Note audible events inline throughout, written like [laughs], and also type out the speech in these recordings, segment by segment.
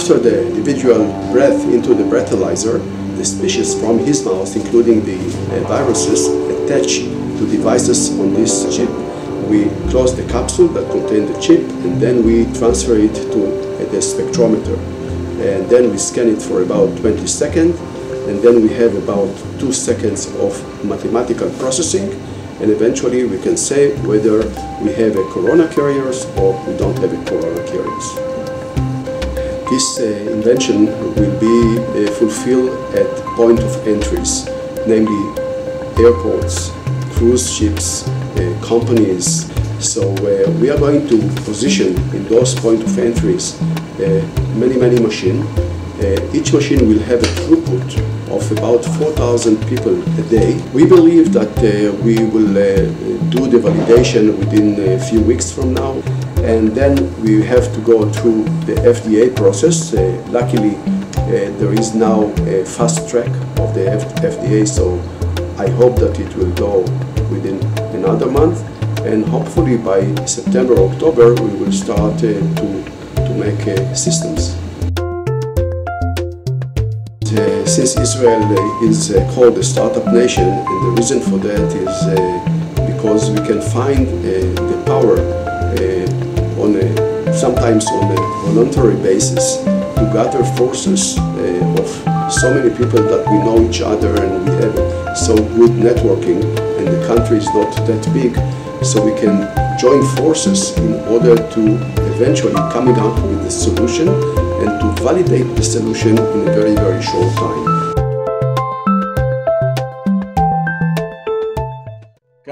after the individual breath into the breathalyzer, the species from his mouth, including the viruses, attach to devices on this chip. We close the capsule that contains the chip and then we transfer it to the spectrometer. And then we scan it for about 20 seconds and then we have about two seconds of mathematical processing and eventually we can say whether we have a corona carriers or we don't have a corona carriers. This uh, invention will be uh, fulfilled at point of entries, namely airports, cruise ships, uh, companies. So we are going to position in those point of entries many, many machines. Uh, each machine will have a throughput of about 4,000 people a day. We believe that uh, we will uh, do the validation within a few weeks from now and then we have to go through the FDA process. Uh, luckily, uh, there is now a fast track of the F FDA, so I hope that it will go within another month and hopefully by September, October, we will start uh, to, to make systems. Uh, since Israel uh, is uh, called a startup nation, and the reason for that is because we can find the power sometimes on a voluntary basis to gather forces eh, of so many people that we know each other and we have so good networking and the country is not that big so we can join forces in order to eventually coming up with a solution and to validate the solution in a very, very short time.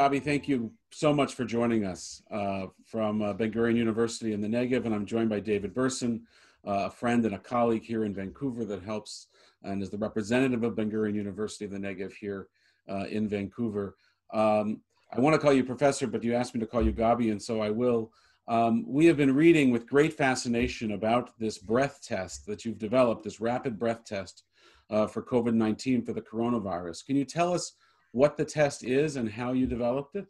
Gabi, thank you so much for joining us uh, from uh, Ben Gurion University in the Negev, and I'm joined by David Berson, uh, a friend and a colleague here in Vancouver that helps and is the representative of Ben Gurion University of the Negev here uh, in Vancouver. Um, I want to call you professor, but you asked me to call you Gabi, and so I will. Um, we have been reading with great fascination about this breath test that you've developed, this rapid breath test uh, for COVID 19 for the coronavirus. Can you tell us what the test is and how you developed it?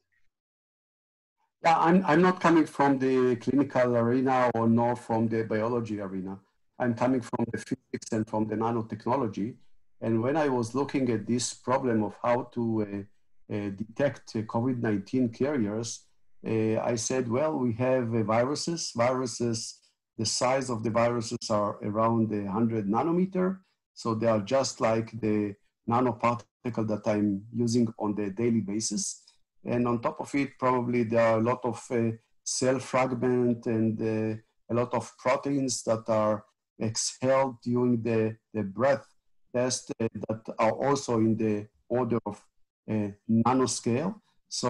Yeah, I'm, I'm not coming from the clinical arena or nor from the biology arena. I'm coming from the physics and from the nanotechnology. And when I was looking at this problem of how to uh, uh, detect uh, COVID 19 carriers, uh, I said, well, we have uh, viruses. Viruses, the size of the viruses are around 100 nanometer. So they are just like the nanoparticle that I'm using on the daily basis. And on top of it, probably there are a lot of uh, cell fragment and uh, a lot of proteins that are exhaled during the, the breath test uh, that are also in the order of uh, nanoscale. So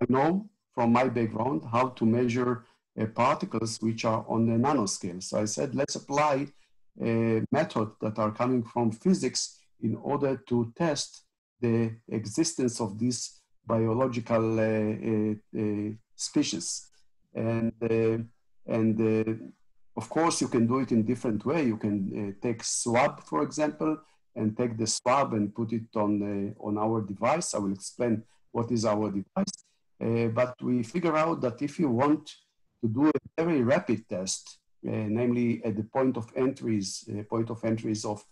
I know from my background how to measure uh, particles which are on the nanoscale. So I said, let's apply a method that are coming from physics in order to test the existence of this biological uh, uh, uh species. And, and of course, you can do it in different way. You can take swab, for example, and take the swab and put it on, on our device. I will explain what is our device. Uh, but we figure out that if you want to do a very rapid test, uh, namely at the point of entries, uh, point of entries of,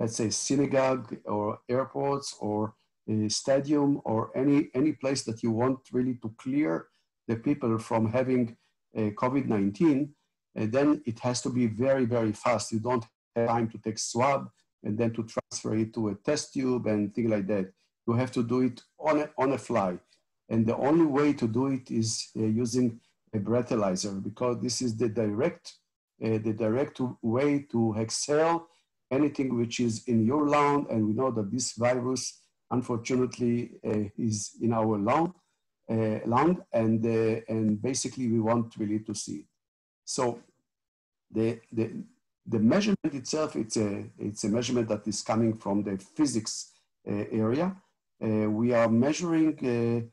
let's say, synagogue or airports or a stadium or any, any place that you want really to clear the people from having COVID-19, then it has to be very, very fast. You don't have time to take swab and then to transfer it to a test tube and things like that. You have to do it on a, on a fly. And the only way to do it is uh, using a breathalyzer because this is the direct, uh, the direct way to exhale anything which is in your lung. And we know that this virus, unfortunately, uh, is in our lung, uh, lung and, uh, and basically we want really to see it. So the, the, the measurement itself, it's a, it's a measurement that is coming from the physics uh, area. we are measuring the,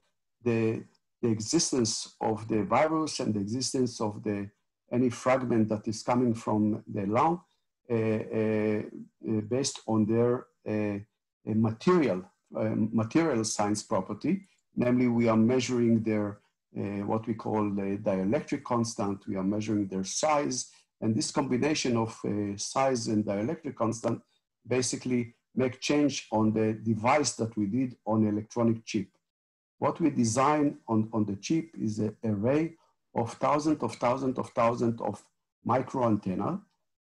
the existence of the virus and the existence of the any fragment that is coming from the lung uh, uh, uh based on their uh, material material science property. Namely, we are measuring their uh, what we call the dielectric constant. We are measuring their size, And this combination of uh, size and dielectric constant basically make change on the device that we did on electronic chip. What we design on, on the chip is an array of thousands of thousands of thousands of micro antenna.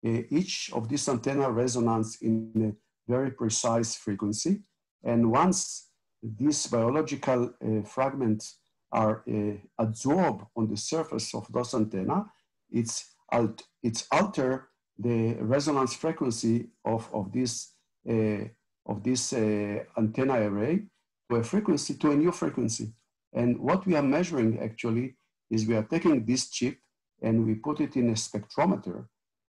Uh, each of these antenna resonance in a very precise frequency. And once these biological uh, fragments are uh, absorbed on the surface of those antenna, it's, alt it's alter the resonance frequency of, of this, uh, of this uh, antenna array to a frequency, to a new frequency. And what we are measuring actually is we are taking this chip and we put it in a spectrometer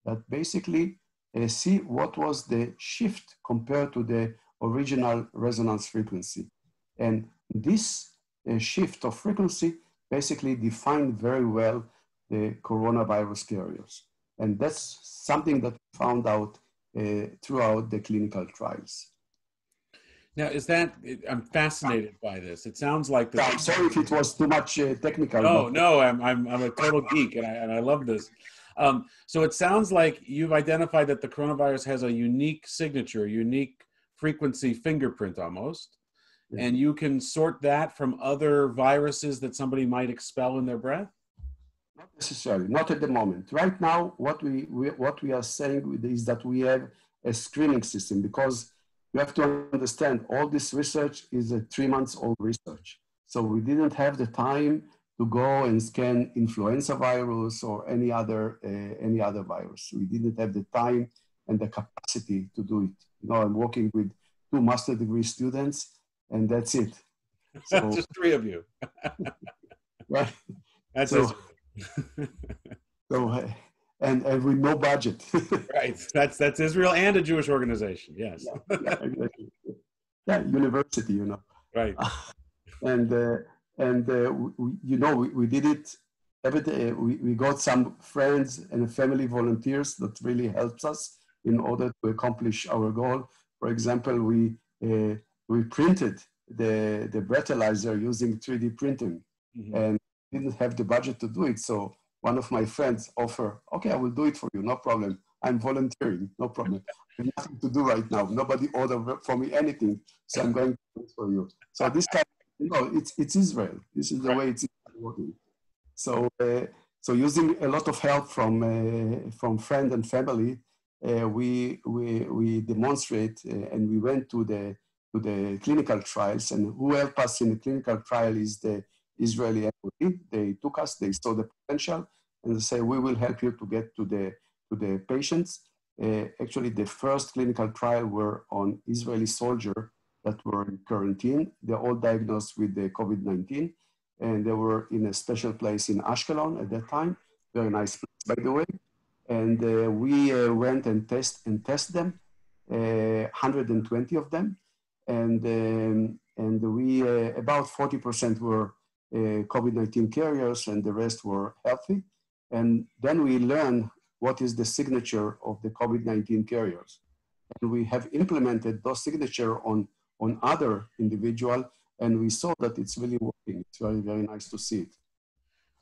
that basically uh, see what was the shift compared to the original resonance frequency. And this uh, shift of frequency basically defined very well the coronavirus carriers. And that's something that we found out uh, throughout the clinical trials. Now, is that, I'm fascinated by this. It sounds like the. I'm sorry if it was too much uh, technical. No, no, I'm, I'm, I'm a total geek and I, and I love this. Um, so it sounds like you've identified that the coronavirus has a unique signature, unique frequency fingerprint almost, Yeah. and you can sort that from other viruses that somebody might expel in their breath. Not necessarily, not at the moment. Right now, what we, we what we are saying is that we have a screening system because you have to understand all this research is a three months old research. So we didn't have the time to go and scan influenza virus or any other uh, any other virus. We didn't have the time and the capacity to do it. You know, I'm working with two master degree students, and that's it. [laughs] [laughs] So, Just three of you. right. That's So- So, uh, and and with no budget. [laughs] right. That's that's Israel and a Jewish organization. Yes. yeah, exactly. yeah, university, you know, Right. and uh, and uh, we, you know we, we did it every day. We, we got some friends and family volunteers that really helps us in order to accomplish our goal. For example, we uh, we printed the the breathalyzer using 3D printing Mhm. and didn't have the budget to do it. So one of my friends offered, okay, I will do it for you, no problem. I'm volunteering, no problem. Nothing to do right now. Nobody ordered for me anything, so I'm [laughs] going to do it for you. So this kind, know, it's it's Israel. This is the way it's working. So uh, so using a lot of help from uh, from friend and family, uh, we we we demonstrate uh, and we went to the to the clinical trials. And who helped us in the clinical trial is the Israeli MOD. They took us, they saw the potential, and they say, we will help you to get to the, to the patients. Uh, actually, the first clinical trial were on Israeli soldier that were in quarantine. They're all diagnosed with the COVID-19, and they were in a special place in Ashkelon at that time. Very nice place, by the way. And uh, we uh, went and test and test them, uh, 120 of them, and um, and we uh, about 40% were uh, COVID-19 carriers and the rest were healthy. And then we learn what is the signature of the COVID-19 carriers. And we have implemented those signature on, on other individual and we saw that it's really working. It's very, very nice to see it.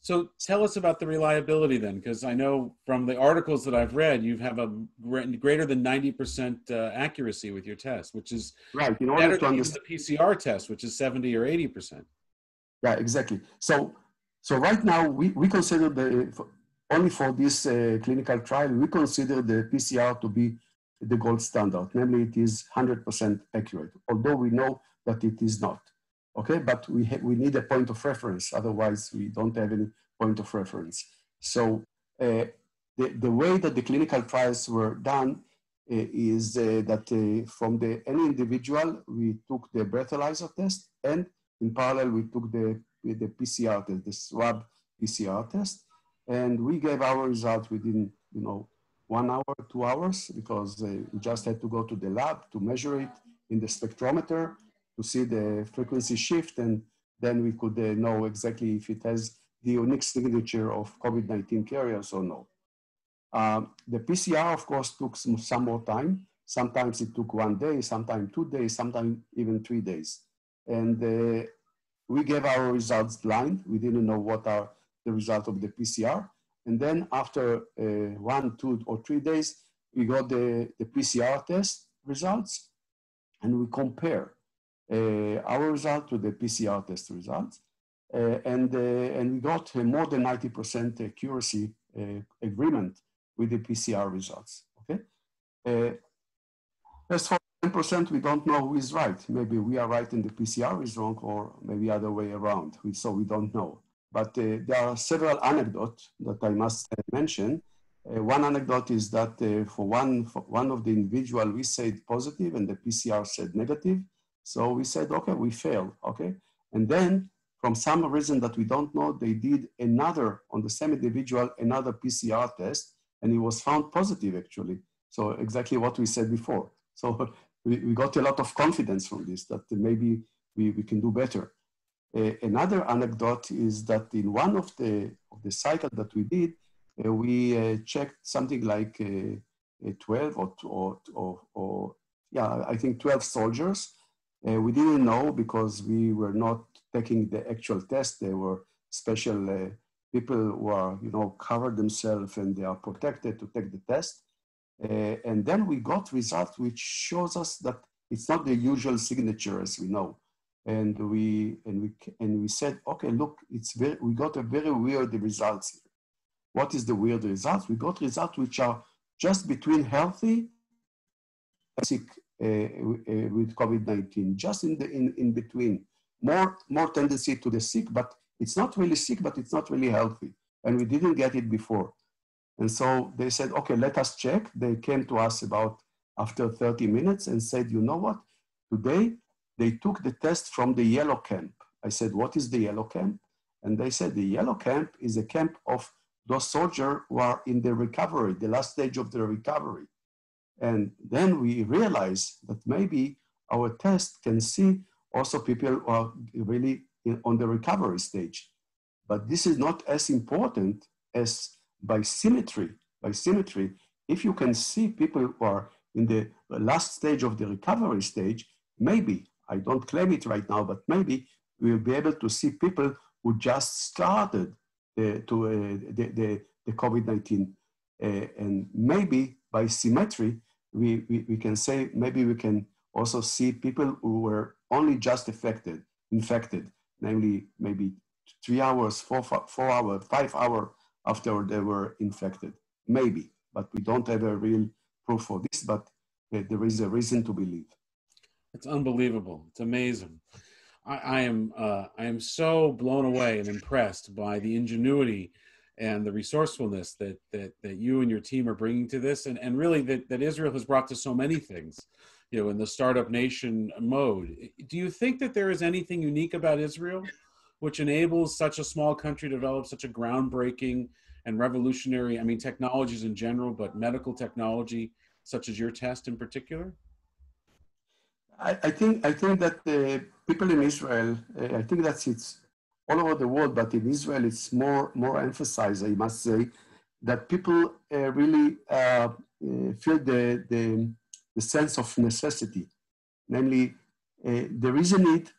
So tell us about the reliability then, because I know from the articles that I've read, you have a greater than 90% uh, accuracy with your test, which is Right, in order to understand. the PCR test, which is 70 or 80%. Yeah, exactly. So, so right now we, we consider the, for- only for this uh, clinical trial, we consider the PCR to be the gold standard. Namely, it is 100% accurate, although we know that it is not. Okay, but we, we need a point of reference. Otherwise, we don't have any point of reference. So uh, the, the way that the clinical trials were done uh, is uh, that uh, from the any individual, we took the breathalyzer test and in parallel, we took the, the PCR test, the swab PCR test, and we gave our result within, you know, one hour, two hours, because uh, we just had to go to the lab to measure it in the spectrometer to see the frequency shift, and then we could uh, know exactly if it has the unique signature of COVID-19 carriers or no. Um, the PCR, of course, took some, some more time. Sometimes it took one day, sometimes two days, sometimes even three days and uh, we gave our results blind. We didn't know what are the result of the PCR. And then after uh, one, two, or three days, we got the, the PCR test results and we compare uh, our result to the PCR test results. Uh, and, and we got more than 90% accuracy agreement with the PCR results, okay? as for 10%, we don't know who is right. Maybe we are right and the PCR is wrong, or maybe other way around. So we don't know. But uh, there are several anecdotes that I must uh, mention. Uh, one anecdote is that for one for one of the individual, we said positive and the PCR said negative. So we said, okay, we failed, okay? And then from some reason that we don't know, they did another, on the same individual, another PCR test, and it was found positive actually. So exactly what we said before. So [laughs] we, we got a lot of confidence from this that maybe we, we can do better. Uh, another anecdote is that in one of the, of the cycle that we did, uh, we uh, checked something like uh, 12 or, or, or, or, yeah, I think 12 soldiers. We didn't know because we were not taking the actual test. They were special people who are, you know, covered themselves and they are protected to take the test. Uh, and then we got results which shows us that it's not the usual signature as we know. And we, and we, and we said, okay, look, it's very, we got a very weird results here. What is the weird results? We got results which are just between healthy sick uh, uh, with COVID-19, just in, the, in, in between. More, more tendency to the sick, but it's not really sick, but it's not really healthy. And we didn't get it before. And so they said, okay, let us check. They came to us about after 30 minutes and said, you know what? Today they took the test from the yellow camp. I said, what is the yellow camp? And they said, the yellow camp is a camp of those soldiers who are in the recovery, the last stage of the recovery. And then we realized that maybe our test can see also people who are really in, on the recovery stage. But this is not as important as by symmetry, by symmetry, if you can see people who are in the last stage of the recovery stage, maybe, I don't claim it right now, but maybe we'll be able to see people who just started uh, to, uh, the, the, the COVID-19. Uh, and maybe by symmetry, we, we, we can say, maybe we can also see people who were only just affected, infected, namely maybe three hours, four, four hours, five hours after they were infected. Maybe, but we don't have a real proof for this, but uh, there is a reason to believe. It's unbelievable. It's amazing. I, I am uh, I am so blown away and impressed by the ingenuity and the resourcefulness that that that you and your team are bringing to this, and and really that that Israel has brought to so many things, you know, in the startup nation mode. Do you think that there is anything unique about Israel? which enables such a small country to develop such a groundbreaking and revolutionary, I mean, technologies in general, but medical technology, such as your test in particular? I, I think I think that the people in Israel, uh, I think that's it's all over the world, but in Israel it's more more emphasized. I must say that people uh, really uh feel the, the, the sense of necessity, namely there is a need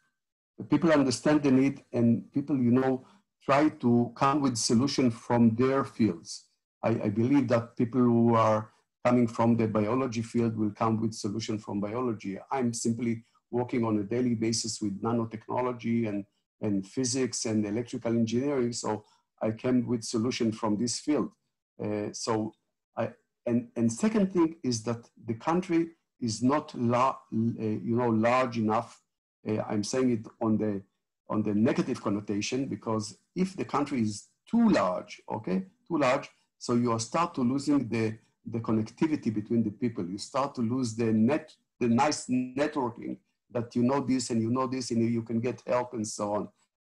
people understand the need and people, you know, try to come with solution from their fields. I, I, believe that people who are coming from the biology field will come with solution from biology. I'm simply working on a daily basis with nanotechnology and, and physics and electrical engineering. So I came with solution from this field. Uh, so I, and, and second thing is that the country is not, la, uh, you know, large enough uh, I'm saying it on the, on the negative connotation because if the country is too large, okay, too large, so you start to losing the, the connectivity between the people. You start to lose the net, the nice networking that you know this and you know this and you can get help and so on.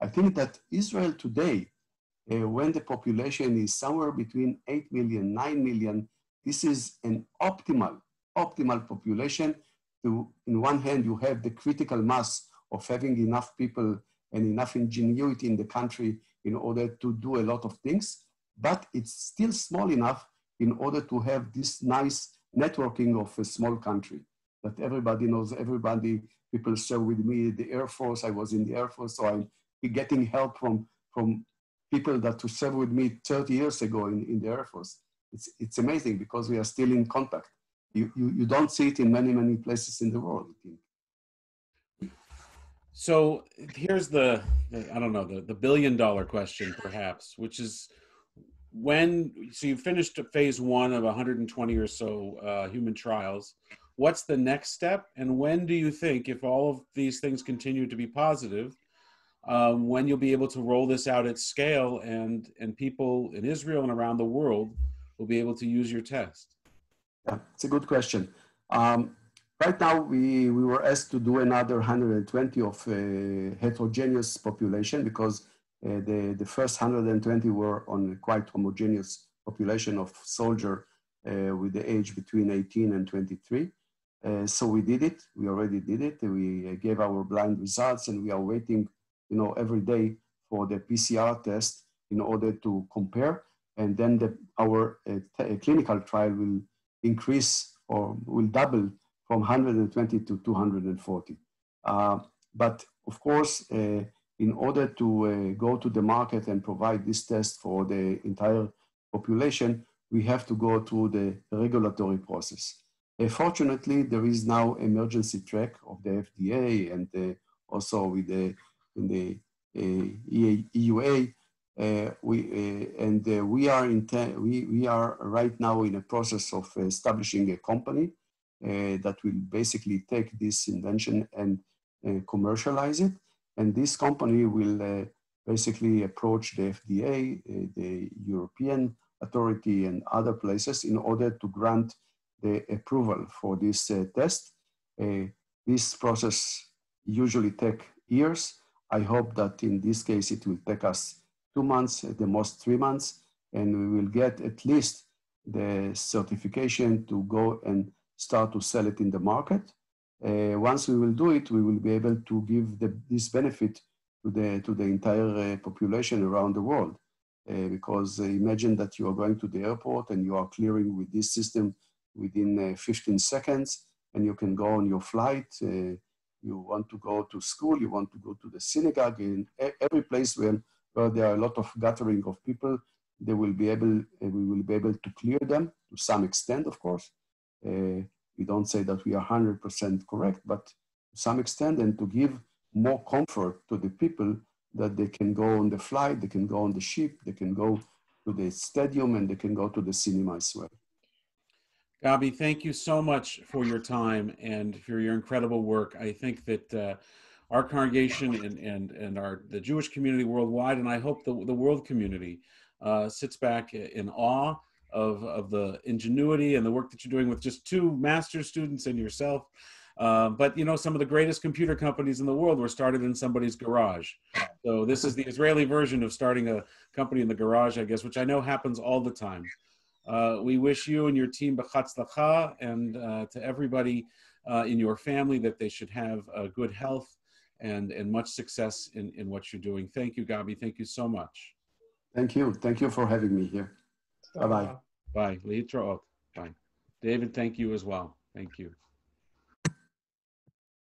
I think that Israel today, uh, when the population is somewhere between 8 million, 9 million, this is an optimal, optimal population to, in one hand, you have the critical mass of having enough people and enough ingenuity in the country in order to do a lot of things, but it's still small enough in order to have this nice networking of a small country that everybody knows everybody. People share with me the Air Force. I was in the Air Force, so I'm getting help from, from people that to serve with me 30 years ago in, in the Air Force. It's, it's amazing because we are still in contact. You, you, you don't see it in many, many places in the world. So here's the, the, I don't know, the, the billion dollar question perhaps, which is when, so you finished phase one of 120 or so uh, human trials. What's the next step? And when do you think, if all of these things continue to be positive, um, when you'll be able to roll this out at scale and, and people in Israel and around the world will be able to use your test? Yeah, it's a good question. Um, right now, we, we were asked to do another 120 of uh, heterogeneous population because uh, the, the first 120 were on a quite homogeneous population of soldier uh, with the age between 18 and 23. Uh, so we did it. We already did it. We uh, gave our blind results, and we are waiting, you know, every day for the PCR test in order to compare. And then the, our uh, clinical trial will increase or will double from 120 to 240. Uh, but of course, in order to uh, go to the market and provide this test for the entire population, we have to go through the regulatory process. Uh, fortunately, there is now emergency track of the FDA and uh, also with the, the EUA, uh, we, uh, and uh, we, are in we, we are right now in a process of establishing a company that will basically take this invention and commercialize it. And this company will basically approach the FDA, the European authority and other places in order to grant the approval for this uh, test. Uh, this process usually take years. I hope that in this case it will take us two months, at the most three months, and we will get at least the certification to go and start to sell it in the market. Uh, once we will do it, we will be able to give the, this benefit to the, to the entire uh, population around the world. Uh, because uh, imagine that you are going to the airport and you are clearing with this system within uh, 15 seconds and you can go on your flight. Uh, you want to go to school, you want to go to the synagogue, in every place where where there are a lot of gathering of people, they will be able, we will be able to clear them to some extent, of course. We don't say that we are 100% correct, but to some extent, and to give more comfort to the people that they can go on the flight, they can go on the ship, they can go to the stadium, and they can go to the cinema as well. Gabi, thank you so much for your time and for your incredible work. I think that uh, our congregation and, and, and our, the Jewish community worldwide, and I hope the, the world community uh, sits back in awe of, of the ingenuity and the work that you're doing with just two master students and yourself. Uh, but you know, some of the greatest computer companies in the world were started in somebody's garage. So this is the Israeli version of starting a company in the garage, I guess, which I know happens all the time. Uh, we wish you and your team b'chatzlacha and uh, to everybody uh, in your family that they should have good health and, and much success in, in what you're doing. Thank you, Gabi. Thank you so much. Thank you. Thank you for having me here. Bye-bye. Bye. Bye. Bye. David, thank you as well. Thank you.